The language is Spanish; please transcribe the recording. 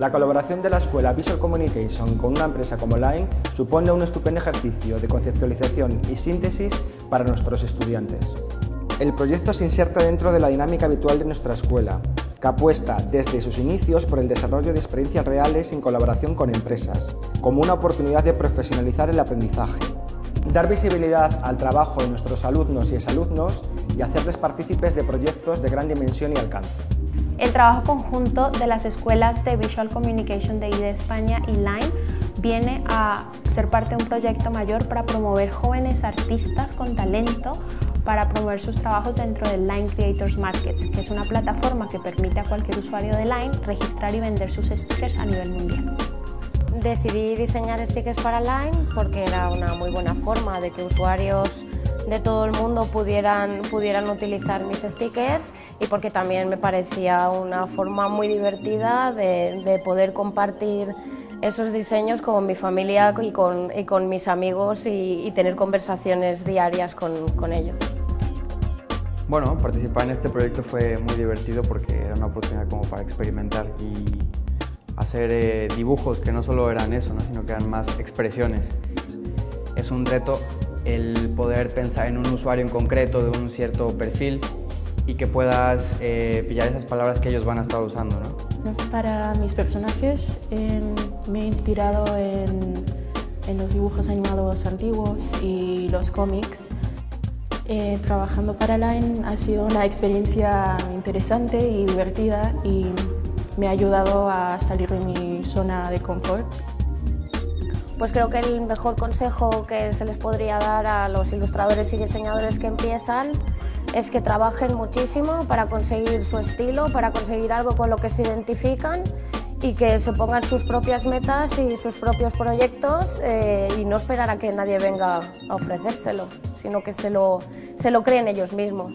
La colaboración de la escuela Visual Communication con una empresa como Line supone un estupendo ejercicio de conceptualización y síntesis para nuestros estudiantes. El proyecto se inserta dentro de la dinámica habitual de nuestra escuela, que apuesta desde sus inicios por el desarrollo de experiencias reales en colaboración con empresas, como una oportunidad de profesionalizar el aprendizaje, dar visibilidad al trabajo de nuestros alumnos y exalumnos y hacerles partícipes de proyectos de gran dimensión y alcance. El trabajo conjunto de las escuelas de Visual Communication de IDE España y Line viene a ser parte de un proyecto mayor para promover jóvenes artistas con talento para promover sus trabajos dentro del Line Creators Markets, que es una plataforma que permite a cualquier usuario de Line registrar y vender sus stickers a nivel mundial. Decidí diseñar stickers para Line porque era una muy buena forma de que usuarios de todo el mundo pudieran, utilizar mis stickers y porque también me parecía una forma muy divertida de, poder compartir esos diseños con mi familia y con, y con mis amigos y, tener conversaciones diarias con, con, ellos. Bueno, participar en este proyecto fue muy divertido porque era una oportunidad como para experimentar y hacer eh, dibujos que no solo eran eso, ¿no? sino que eran más expresiones. Es un reto el poder pensar en un usuario en concreto de un cierto perfil y que puedas eh, pillar esas palabras que ellos van a estar usando. ¿no? Para mis personajes em, me he inspirado en, en, los dibujos animados antiguos y los cómics. Eh, trabajando para Line ha sido una experiencia interesante y divertida y me ha ayudado a salir de mi zona de confort pues creo que el mejor consejo que se les podría dar a los ilustradores y diseñadores que empiezan es que trabajen muchísimo para conseguir su estilo, para conseguir algo con lo que se identifican y que se pongan sus propias metas y sus propios proyectos eh, y no esperar a que nadie venga a ofrecérselo, sino que se lo, se lo creen ellos mismos.